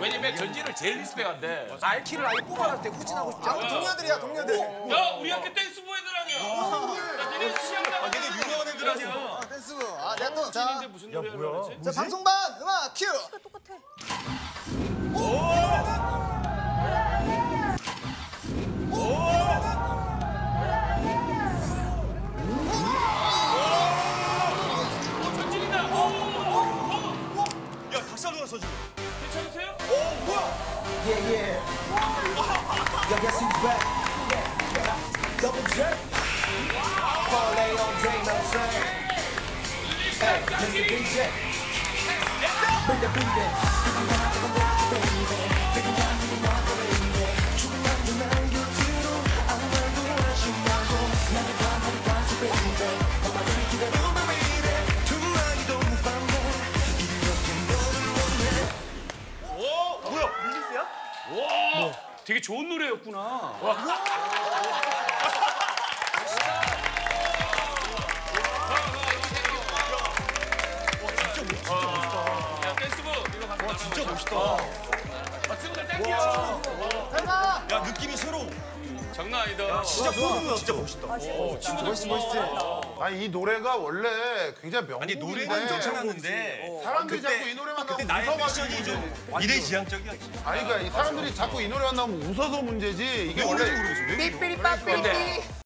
왜냐면 전진을 제일 리스펙한데. 알키를 아예 뽑아놨을 때 후진하고 싶지 않아. 동료들이야 동료들. 야 우리 학교 댄스부 애들 아니야. 야 니네 시험 나가. 되게 유명한 애들 아니야. 아, 댄스부. 아 내가 또 자. 무슨 노래를 하지? 자 방송반 음악 큐. 야, 닭살 돋았어 지금. 괜찮으세요? Yeah yeah. Yo guess who's back? Double check. Parlay all day no say. Hey, Mr. DJ. Bring the beat in. 되게 좋은 노래였구나. 야, 댄스부 이거 가서 와, 진짜 멋있다. 아, 친구들 thank you. 야. 장난 아니다. 진짜 프로네 진짜 멋있다. 멋있지, 멋있지. 아니 이 노래가 원래 굉장히 아니 명곡인데 노래는 괜찮았는데 사람들이 그때- 자꾸 이 노래만 그때 나오면 나의 웃어가지고 패션이 좀 미래지향적이었지. 아니 그러니까 이 사람들이 자꾸 이 노래만 나오면 웃어서 문제지 이게 원래 모르겠어. 왜 삐삐리 빠삐리.